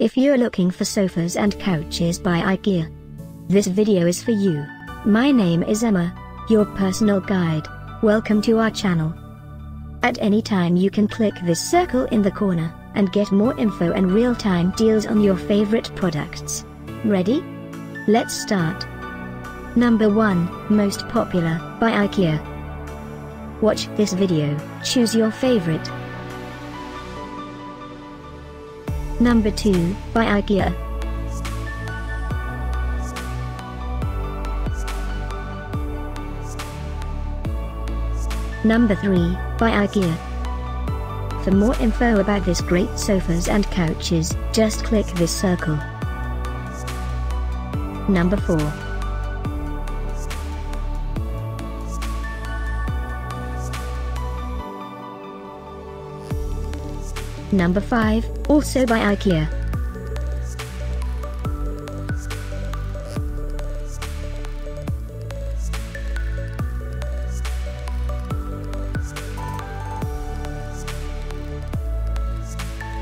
If you're looking for sofas and couches by IKEA, this video is for you. My name is Emma, your personal guide. Welcome to our channel. At any time you can click this circle in the corner, and get more info and real-time deals on your favorite products. Ready? Let's start. Number 1, Most Popular, by IKEA. Watch this video, choose your favorite. Number 2, by IKEA. Number 3, by IKEA. For more info about this great sofas and couches, just click this circle. Number 4. Number 5, also by IKEA.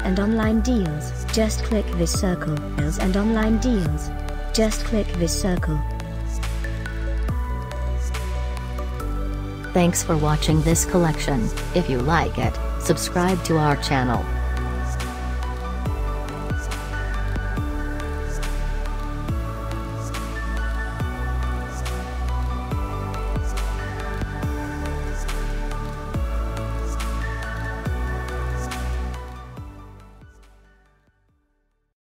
And online deals, just click this circle. Deals and online deals. Just click this circle. Thanks for watching this collection. If you like it, subscribe to our channel.